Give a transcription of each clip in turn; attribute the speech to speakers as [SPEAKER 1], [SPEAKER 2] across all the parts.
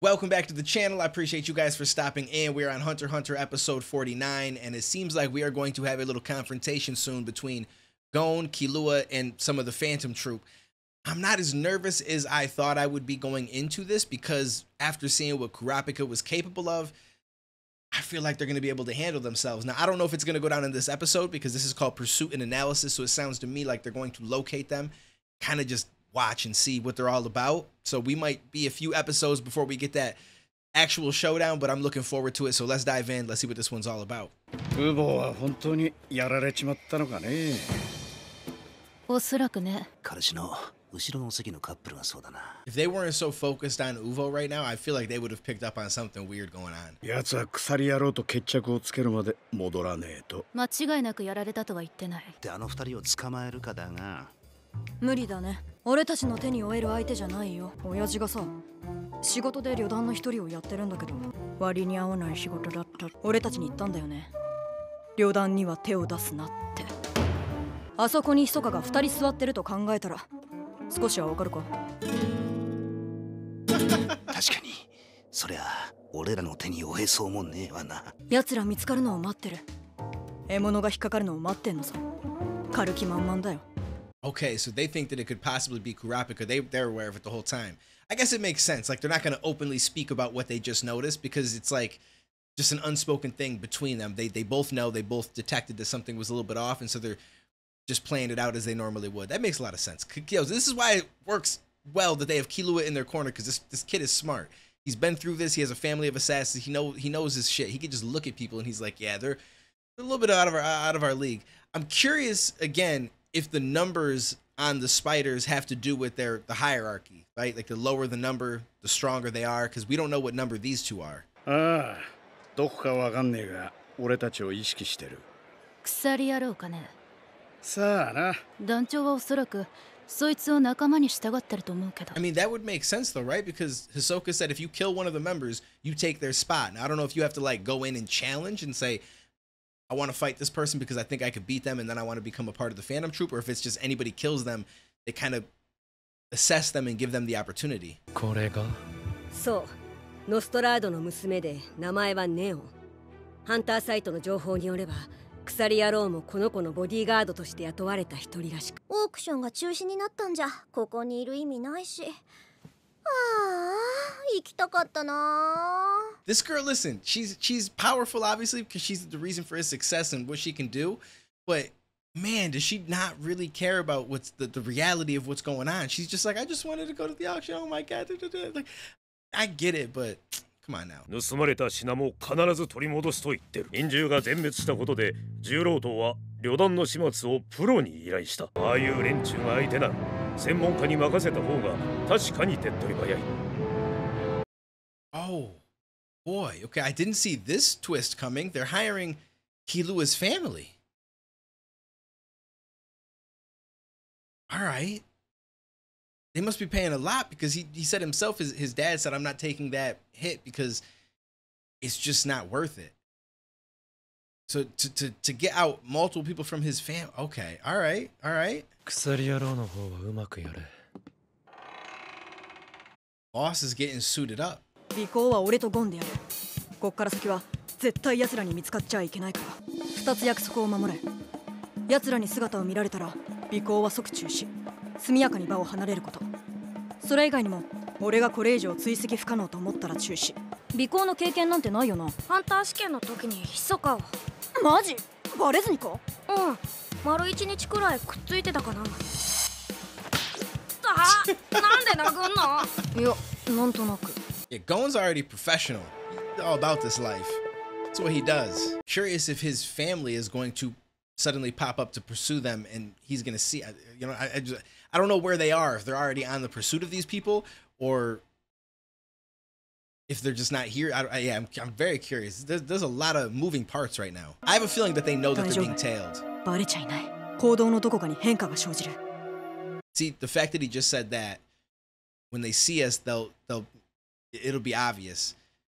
[SPEAKER 1] Welcome back to the channel. I appreciate you guys for stopping in. We're on Hunter Hunter episode 49, and it seems like we are going to have a little confrontation soon between Gon, Killua, and some of the Phantom Troupe. I'm not as nervous as I thought I would be going into this because after seeing what Kurapika was capable of, I feel like they're going to be able to handle themselves. Now, I don't know if it's going to go down in this episode because this is called Pursuit and Analysis, so it sounds to me like they're going to locate them, kind of just watch and see what they're all about. So we might be a few episodes before we get that actual showdown, but I'm looking forward to it. So let's dive in. Let's see what this one's all about.
[SPEAKER 2] ウボは本当にやられちまったのかね
[SPEAKER 3] おそらくね
[SPEAKER 4] 彼氏の後ろの席のカップルがそうだな
[SPEAKER 1] If they weren't so focused on Uvo right now, I feel like they would have picked up on something weird going on.
[SPEAKER 2] 奴は鎖野郎と決着をつけるまで戻らねえと
[SPEAKER 3] 間違いなくやられたとは言ってない
[SPEAKER 4] であの二人を捕まえるかだが
[SPEAKER 5] 無理だね 俺たちの手に負える相手じゃないよ。親父がさ仕事で旅団の一人をやってるんだけど割に合わない仕事だった。俺たちに言ったんだよね。旅団には手を出すなって。あそこに密かが二人座ってると考えたら少しはわかるか？
[SPEAKER 4] 確かに。そりゃ俺らの手に負えそうもねえわな。
[SPEAKER 5] 奴ら見つかるのを待ってる。獲物が引っかかるのを待ってんのさ。狩る気満々だよ
[SPEAKER 1] Okay, so they think that it could possibly be Kurapika. They they're aware of it the whole time. I guess it makes sense. Like they're not going to openly speak about what they just noticed because it's like just an unspoken thing between them. They they both know, they both detected that something was a little bit off, and so they're just playing it out as they normally would. That makes a lot of sense. This is why it works well that they have Killua in their corner because this this kid is smart. He's been through this. He has a family of assassins. He know he knows his shit. He could just look at people and he's like, yeah, they're a little bit out of our out of our league. I'm curious again if the numbers on the spiders have to do with their the hierarchy, right? Like the lower the number, the stronger they are, because we don't know what number these two are.
[SPEAKER 2] ああどこかわかんねえが俺たちを意識してる
[SPEAKER 3] 鎖野郎かね
[SPEAKER 2] さあな
[SPEAKER 3] 団長はおそらくそいつを仲間に従ってると思うけど
[SPEAKER 1] I mean, that would make sense though, right? Because Hisoka said if you kill one of the members, you take their spot. Now I don't know if you have to like go in and challenge and say, I want to fight this person because I think I could beat them and then I want to become a part of the Phantom Troop, or if it's just anybody kills them, they kind of assess them and give them the opportunity.
[SPEAKER 6] これが
[SPEAKER 7] そうノストラードの娘で名前はネオンハンターサイトの情報によれば鎖野郎もこの子のボディーガードとして雇われた一人らしく
[SPEAKER 8] オークションが中止になったんじゃここにいる意味ないし
[SPEAKER 1] This girl, listen, she's she's powerful obviously because she's the reason for his success and what she can do, but man, does she not really care about what's the, the reality of what's going on? She's just like, I just wanted to go to the auction. Oh my god, da, da, da." like I get it, but come on now.
[SPEAKER 9] 盗まれた品も必ず取り戻すと言ってる忍獣が全滅したことで重郎党は旅団の始末をプロに依頼したああいう連中が相手なら専門家に任せた方が確かに手っ取り早い。
[SPEAKER 1] Oh, boy. Okay, I didn't see this twist coming. They're hiring Killua's family. All right. They must be paying a lot because he, he said himself, his, his dad said, I'm not taking that hit because it's just not worth it. So to, to, to get out multiple people from his fam. Okay. All right. All right.
[SPEAKER 6] 鎖野郎の方はうまくやれ。
[SPEAKER 1] Boss is getting suited up.
[SPEAKER 5] 尾行は俺とゴンでやる。こっから先は絶対奴らに見つかっちゃいけないから。二つ約束を守れ。奴らに姿を見られたら尾行は即中止。速やかに場を離れること。それ以外にも俺がこれ以上追跡不可能と思ったら中止。尾行の経験なんてないよな。
[SPEAKER 8] ハンター試験の時に密かを。
[SPEAKER 5] マジ？バレずにか
[SPEAKER 8] うん丸一日くらいくっついてたかなあなんで殴んの
[SPEAKER 5] いやなんとなく
[SPEAKER 1] Yeah, Gon's already professional. He's all about this life. That's what he does. Curious if his family is going to suddenly pop up to pursue them, and he's going to see. You know, I, I, just, I don't know where they are. If they're already on the pursuit of these people, or if they're just not here. I, I, yeah, I'm, I'm very curious. There's, there's a lot of moving parts right now. I have a feeling that they know that they're being tailed.
[SPEAKER 5] バレちゃいない行動のどこかに変化が生じる
[SPEAKER 1] See, the fact that he just said that when they see us, they'll they'll it'll be obvious.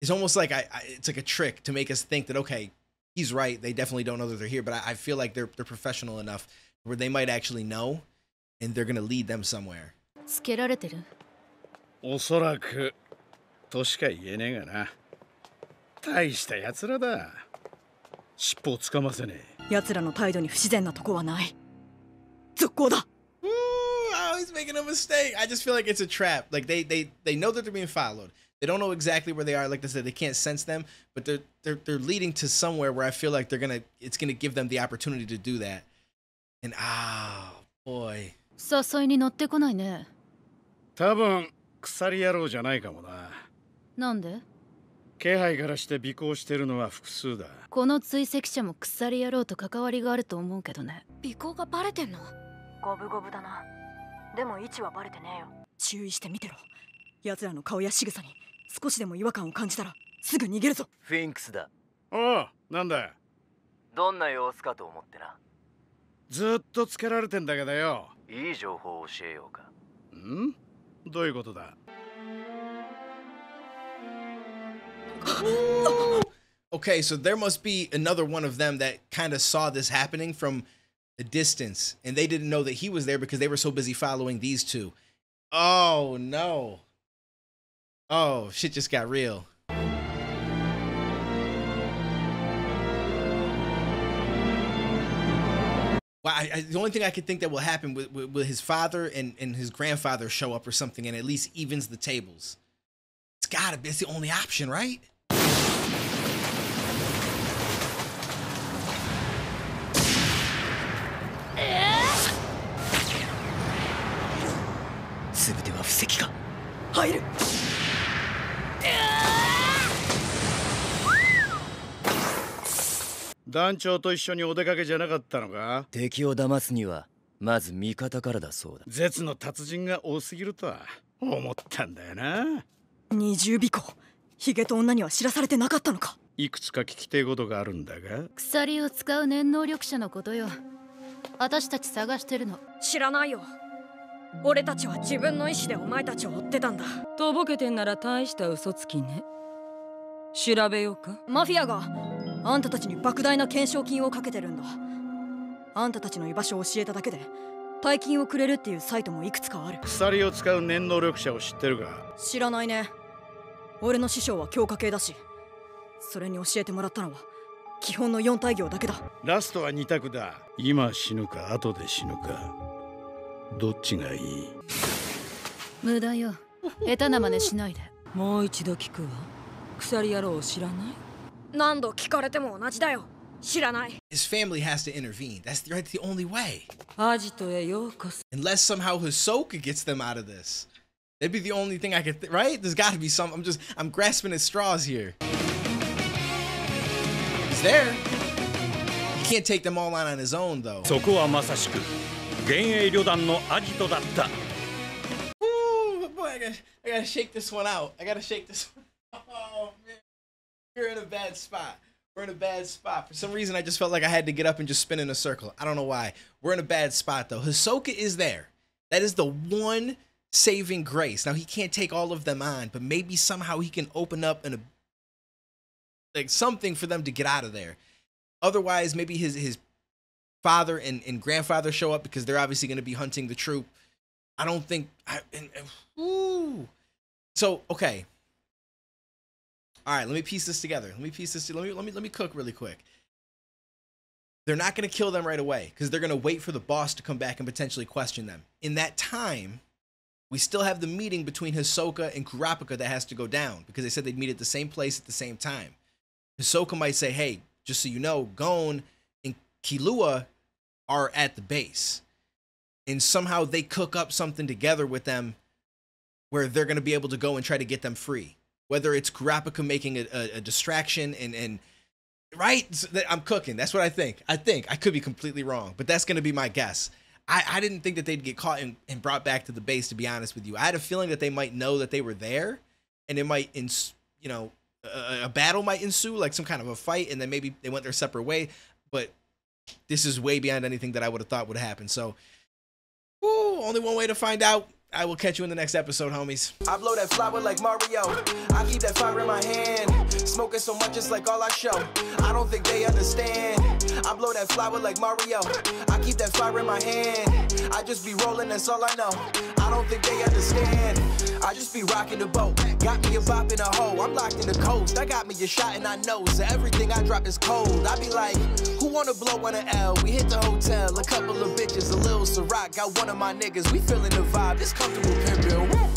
[SPEAKER 1] It's almost like I, I it's like a trick to make us think that okay, he's right. They definitely don't know that they're here, but I, I feel like they're they're professional enough where they might actually know, and they're gonna lead them somewhere.
[SPEAKER 3] つけられてる
[SPEAKER 2] おそらく としか言えねえがな大した奴らだ尻尾をつかませねえ
[SPEAKER 5] 奴らの態度に不自然なとこはない続行だ
[SPEAKER 1] oh, he's making a mistake. I just feel like it's a trap. Like they they they know that they're being followed. They don't know exactly where they are. Like they said, they can't sense them, but they're they're they're leading to somewhere where I feel like they're gonna it's gonna give them the opportunity to do that. And ah, boy.
[SPEAKER 3] 誘いに乗ってこないね
[SPEAKER 2] 多分鎖野郎じゃないかもな
[SPEAKER 3] なんで？
[SPEAKER 2] 気配からして尾行してるのは複数だ。
[SPEAKER 3] この追跡者も鎖野郎と関わりがあると思うけどね。
[SPEAKER 8] 尾行がバレてんの？
[SPEAKER 5] 五分五分だな。でも位置はバレてねえよ。注意して見てろ。奴らの顔や仕草に少しでも違和感を感じたらすぐ逃げるぞ。
[SPEAKER 10] フィンクスだ。
[SPEAKER 2] おうなんだ？
[SPEAKER 10] どんな様子かと思ってな。
[SPEAKER 2] ずっとつけられてんだけどよ。
[SPEAKER 10] いい情報を教えようか。
[SPEAKER 2] ん？どういうことだ？
[SPEAKER 1] Okay, so there must be another one of them that kind of saw this happening from a distance, and they didn't know that he was there because they were so busy following these two. Oh no. Oh, shit just got real. Well, I, I, the only thing I could think that will happen with, with, with his father and, and his grandfather show up or something and at least evens the tables. It's gotta be. It's the only option, right?
[SPEAKER 4] 全ては布石か
[SPEAKER 5] 入る。
[SPEAKER 2] 団長と一緒にお出かけじゃなかったのか？
[SPEAKER 6] 敵を騙すにはまず味方からだそうだ。
[SPEAKER 2] 絶の達人が多すぎるとは思ったんだよな。
[SPEAKER 5] 二重尾行ヒゲと女には知らされてなかったのか？
[SPEAKER 2] いくつか聞きてえことがあるんだが。
[SPEAKER 3] 鎖を使う念能力者のことよ。私たち探してるの。
[SPEAKER 5] 知らないよ。俺たちは自分の意志でお前たちを追ってたんだ。
[SPEAKER 11] とぼけてんなら大した嘘つきね。調べようか。
[SPEAKER 5] マフィアがあんたたちに莫大な懸賞金をかけてるんだ。あんたたちの居場所を教えただけで大金をくれるっていうサイトもいくつかある。
[SPEAKER 2] 鎖を使う念能力者を知ってるか？
[SPEAKER 5] 知らないね俺の師匠は強化系だしそれに教えてもらったのは基本の4大行だけだ。
[SPEAKER 2] ラストは2択だ。今死ぬか後で死ぬかどっちがいい？
[SPEAKER 3] 無駄よ。下手な真似しないで。
[SPEAKER 11] もう一度聞くわ。鎖野郎を知らない？
[SPEAKER 5] 何度聞かれても同じだよ。知らない。
[SPEAKER 1] His family has to intervene. That's right, the only way.
[SPEAKER 11] アジトへようこそ。
[SPEAKER 1] Unless somehow Hisoka gets them out of this. That'd be the only thing I could, th- right? There's got to be some. I'm just, I'm grasping at straws here. He's there. He can't take them all on on his own, though.
[SPEAKER 9] そこはまさしく幻影旅団のアジトだった
[SPEAKER 1] Ooh, boy, I gotta, I gotta shake this one out. I gotta shake this one. Oh man, you're in a bad spot. We're in a bad spot. For some reason, I just felt like I had to get up and just spin in a circle. I don't know why. We're in a bad spot though. Hisoka is there. That is the one saving grace. Now he can't take all of them on, but maybe somehow he can open up and like something for them to get out of there. Otherwise, maybe his his father and, and grandfather show up because they're obviously going to be hunting the troop. I don't think. I, and, and-. So okay. All right, let me piece this together. Let me piece this. Let me let me let me cook really quick. They're not going to kill them right away because they're going to wait for the boss to come back and potentially question them. In that time, we still have the meeting between Hisoka and Kurapika that has to go down because they said they'd meet at the same place at the same time. Hisoka might say, "Hey, just so you know, Gon and Killua are at the base." And somehow they cook up something together with them where they're going to be able to go and try to get them free. Whether it's Kurapika making a, a, a distraction and and right, I'm cooking. That's what I think. I think I could be completely wrong, but that's going to be my guess. I, I didn't think that they'd get caught and, and brought back to the base. To be honest with you, I had a feeling that they might know that they were there, and it might, ins- you know, a, a battle might ensue, like some kind of a fight, and then maybe they went their separate way. But this is way beyond anything that I would have thought would happen. So, only one way to find out. I will catch you in the next episode, homies. I blow that flower like Mario. I keep that fire in my hand. Smoking so much, it's like all I show. I don't think they understand. I blow that flower like Mario. I keep that fire in my hand. I just be rolling, that's all I know. I don't think they understand. I just be rocking the boat. Got me a bop in a hole. I'm locked in the coast. I got me a shot and I know. So everything I drop is cold. I be like, who wanna blow on an L? We hit the hotel. A couple of bitches, a little Ciroc. Got one of my niggas. We feeling the vibe. This comfortable pimpin'.